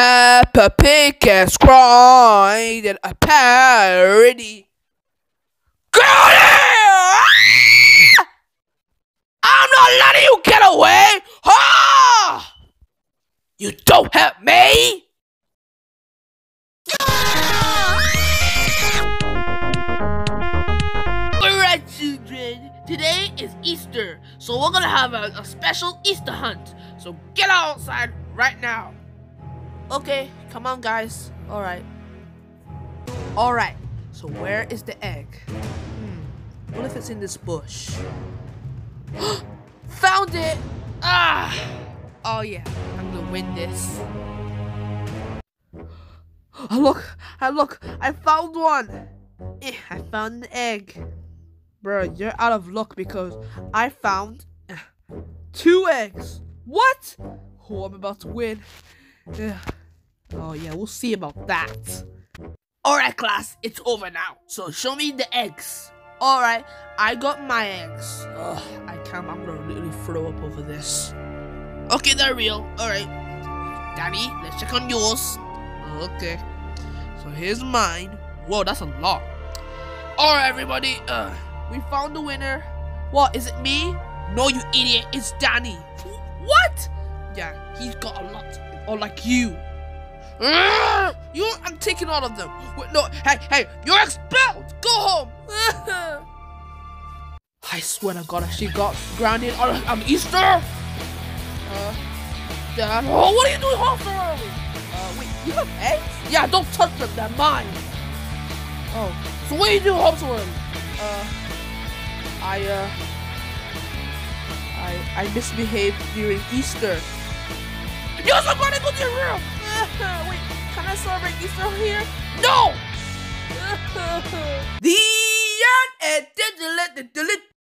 Peppa Pig has cried at a parody. Got it! I'm not letting you get away! Ah! You don't have me! Alright, children. Today is Easter, so we're gonna have a, a special Easter hunt. So get outside right now. Okay, come on, guys. Alright. Alright, so where is the egg? Hmm, what if it's in this bush? Found it! Ah! Oh, yeah, I'm gonna win this. Oh, look! I look! I found one! Eh, I found an egg. Bro, you're out of luck because I found eh, two eggs. What? Oh, I'm about to win. Eh. Oh yeah, we'll see about that. Alright, class, it's over now. So show me the eggs. Alright, I got my eggs. Ugh, I can't, I'm gonna literally throw up over this. Okay, they're real. Alright. Danny, let's check on yours. Okay. So here's mine. Whoa, that's a lot. Alright, everybody. Uh, We found the winner. What, is it me? no, you idiot. It's Danny. What? Yeah, he's got a lot. Or like you. You, I'm taking all of them. No, hey, hey, you're expelled. Go home. I swear to God, she got grounded. on um, Easter. Uh, Dad. Oh, what are you doing home so early? Uh, wait, you have eggs? Yeah, don't touch them. They're mine. Oh, So what are you doing home so early? uh, I, uh, I, I misbehaved during Easter. You're to go to your room. Wait, can I celebrate Easter here? No. the end. And